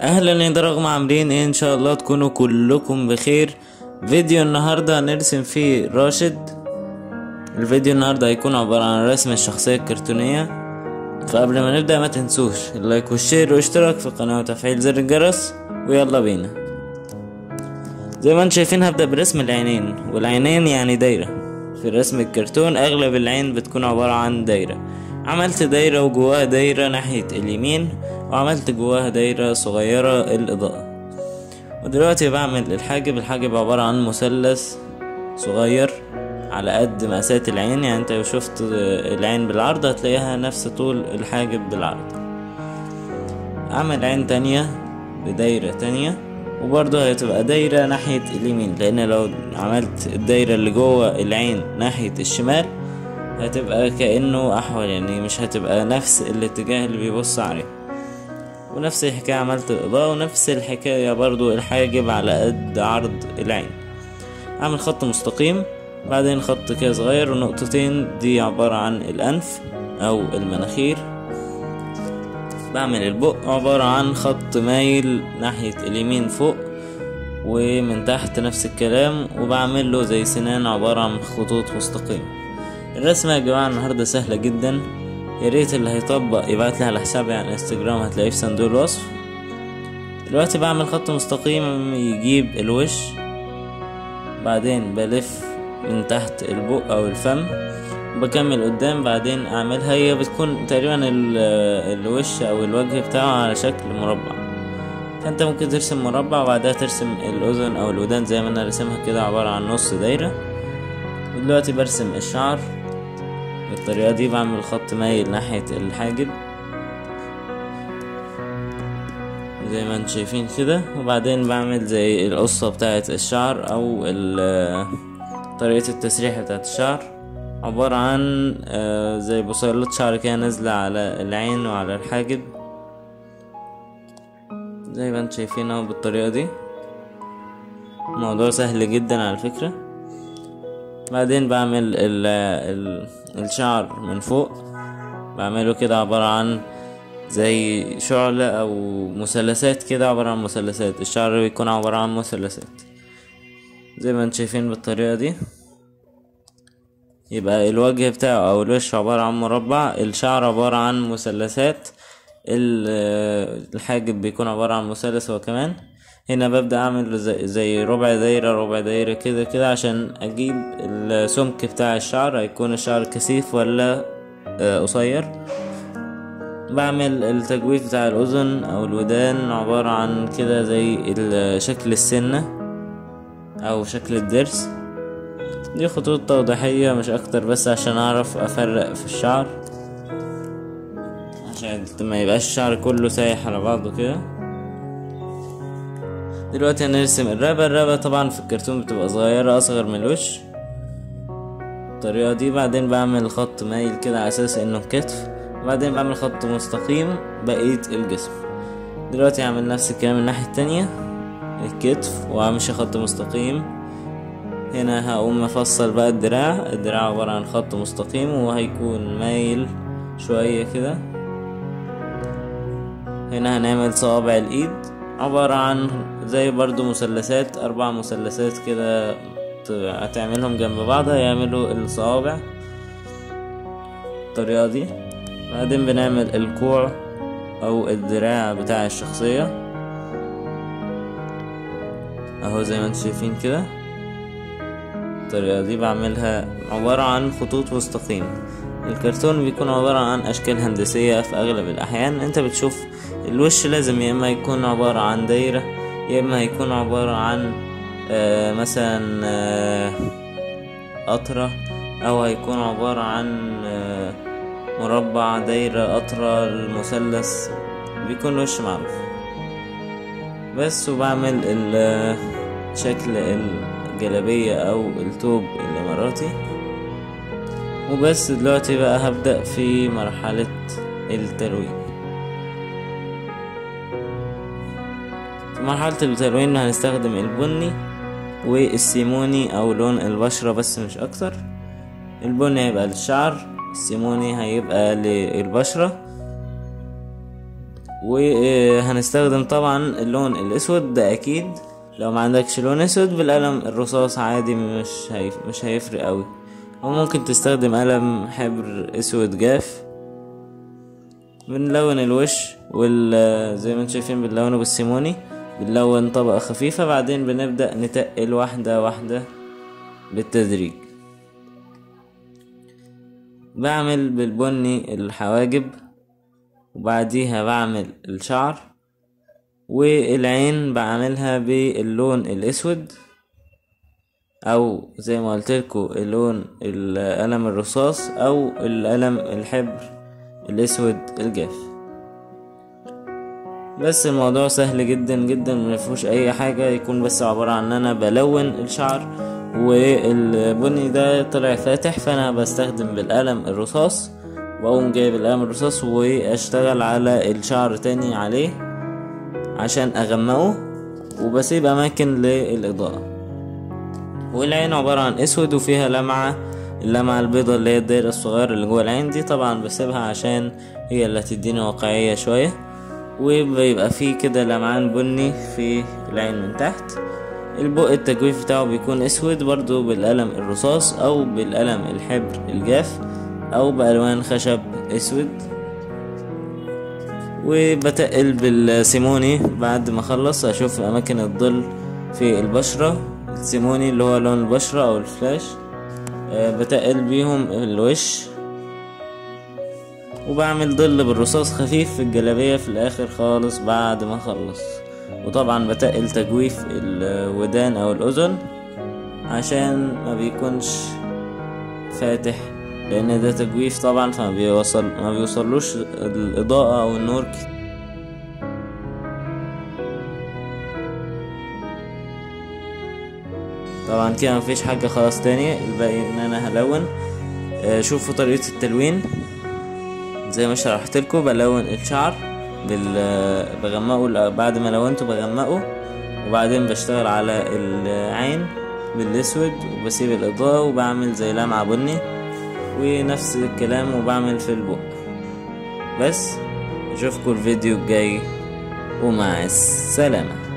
أهلا يا درغم عاملين إيه إن شاء الله تكونوا كلكم بخير. فيديو النهارده هنرسم فيه راشد. الفيديو النهارده هيكون عبارة عن رسم الشخصية الكرتونية. فقبل ما نبدأ ما تنسوش ال like وال share واشتراك في القناة وتفعيل زر الجرس ويلا بينا. زي ما أنتم شايفين هبدأ برسم العينين والعينين يعني دايرة. في رسم الكرتون أغلب العين بتكون عبارة عن دايرة. عملت دايرة وجواها دايرة ناحية اليمين وعملت جواها دايرة صغيرة الإضاءة. ودلوقتي بعمل الحاجب الحاجب عبارة عن مثلث صغير على قد مقاسات العين. يعني انت لو شفت العين بالعرض هتلاقيها نفس طول الحاجب بالعرض. أعمل عين تانية بدايرة تانية وبرضه هتبقى دايرة ناحية اليمين. لأن لو عملت الدايرة اللي جوه العين ناحية الشمال هتبقى كأنه أحول يعني مش هتبقى نفس الاتجاه اللي بيبص عليه. ونفس الحكاية عملت الإضاءة ونفس الحكاية برضو الحاجب على قد عرض العين. أعمل خط مستقيم بعدين خط كده صغير ونقطتين دي عبارة عن الأنف أو المناخير. بعمل البق عبارة عن خط مايل ناحية اليمين فوق ومن تحت نفس الكلام وبعمل له زي سنان عبارة عن خطوط مستقيمة. الرسمة يا جماعة النهاردة سهلة جدا. يا ريت اللي هيطبق يبعت لي على حسابي على انستجرام هتلاقيه في صندوق الوصف. دلوقتي بعمل خط مستقيم يجيب الوش. بعدين بلف من تحت البق أو الفم. بكمل قدام بعدين أعملها. هي بتكون تقريبا الوش أو الوجه بتاعه على شكل مربع. فأنت ممكن ترسم مربع وبعدها ترسم الأذن أو الودان زي ما أنا رسمها كده عبارة عن نص دايرة. ودلوقتي برسم الشعر. بالطريقة دي بعمل خط مايل ناحية الحاجب. زي ما أنتم شايفين كده. وبعدين بعمل زي القصة بتاعة الشعر أو طريقة التسريح بتاعة الشعر. عبارة عن زي بصيلات شعر كده نازلة على العين وعلى الحاجب. زي ما أنتم شايفين أهو بالطريقة دي. الموضوع سهل جدا على فكرة. بعدين بعمل ال ال الشعر من فوق. بعمله كده عبارة عن زي شعلة أو مثلثات كده عبارة عن مثلثات. الشعر بيكون عبارة عن مثلثات. زي ما أنتم شايفين بالطريقة دي. يبقى الوجه بتاعه أو الوش عبارة عن مربع. الشعر عبارة عن مثلثات. الحاجب بيكون عبارة عن مثلث هو كمان. هنا ببدأ أعمل زي, زي ربع دايرة ربع دايرة كده كده عشان أجيب السمك بتاع الشعر. هيكون الشعر كثيف ولا قصير. بعمل التجويف بتاع الأذن أو الودان عبارة عن كده زي شكل السنة أو شكل الضرس. دي خطوط توضيحية مش أكتر بس عشان أعرف أفرق في الشعر. عشان ما يبقاش الشعر كله سايح على بعضه كده. دلوقتي هنرسم الرقبة الرقبة طبعا في الكرتون بتبقى صغيرة أصغر من الوش. الطريقة دي بعدين بعمل خط مايل كده على أساس إنه كتف. وبعدين بعمل خط مستقيم بقية الجسم. دلوقتي هعمل نفس الكلام الناحية التانية الكتف وهمشي خط مستقيم. هنا هقوم أفصل بقى الدراع. الدراع عبارة عن خط مستقيم وهيكون مايل شوية كده. هنا هنعمل صوابع الإيد. عبارة عن زي برضو مثلثات أربع مثلثات كده هتعملهم جنب بعض هيعملوا الصوابع الطريقة دي. بعدين بنعمل الكوع أو الدراع بتاع الشخصية. أهو زي ما أنتم شايفين كده. الطريقة دي بعملها عبارة عن خطوط مستقيمة الكرتون بيكون عبارة عن أشكال هندسية في أغلب الأحيان. أنت بتشوف الوش لازم يا إما يكون عبارة عن دايرة يا إما هيكون عبارة عن آه مثلا آه قطرة أو هيكون عبارة عن آه مربع دايرة قطرة المثلث بيكون وش معروف. بس وبعمل شكل الجلابية أو التوب الإماراتي وبس دلوقتي بقى هبدأ في مرحلة التلوين مرحلة التلوين هنستخدم البني والسيموني أو لون البشرة بس مش أكتر. البني هيبقى للشعر السيموني هيبقى للبشرة. وهنستخدم طبعا اللون الأسود ده أكيد. لو ما عندكش لون أسود بالقلم الرصاص عادي مش هيف مش هيفرق قوي أو ممكن تستخدم قلم حبر أسود جاف. بنلون الوش وال زي ما أنتم شايفين بنلونه بالسيموني. بنلون طبقة خفيفة بعدين بنبدأ نتقل واحدة واحدة بالتدريج. بعمل بالبني الحواجب وبعديها بعمل الشعر والعين بعملها باللون الأسود أو زي ما قلتلكوا اللون القلم الرصاص أو القلم الحبر الأسود الجاف. بس الموضوع سهل جدا جدا مفيهوش أي حاجة يكون بس عبارة عن إن أنا بلون الشعر والبني ده طلع فاتح فأنا بستخدم بالقلم الرصاص وأقوم جايب القلم الرصاص وأشتغل على الشعر تاني عليه عشان أغمقه وبسيب أماكن للإضاءة. والعين عبارة عن أسود وفيها لمعة اللمعة البيضة اللي هي الدايرة الصغيرة اللي جوه العين دي طبعا بسيبها عشان هي اللي هتديني واقعية شوية. وبيبقى فيه كده لمعان بني في العين من تحت. البق التجويف بتاعه بيكون أسود برضو بالقلم الرصاص أو بالقلم الحبر الجاف أو بألوان خشب أسود. وبتقل بالسيموني بعد ما أخلص أشوف أماكن الظل في البشرة. السيموني اللي هو لون البشرة أو ال flesh أه بتقل بيهم الوش. وبعمل ظل بالرصاص خفيف في الجلابية في الآخر خالص بعد ما أخلص. وطبعا بتقل تجويف الودان أو الأذن عشان ما بيكونش فاتح لأن ده تجويف طبعا فما بيوصل ما بيوصلوش الإضاءة أو النور طبعا كده مفيش حاجة خلاص تاني الباقي إن أنا هلون. شوفوا طريقة التلوين. زي ما شرحت لكم بلون الشعر بال بغمقه بعد ما لونته بغمقه وبعدين بشتغل على العين بالأسود وبسيب الإضاءة وبعمل زي لمعة بني ونفس الكلام وبعمل في البق. بس أشوفكم الفيديو الجاي ومع السلامة.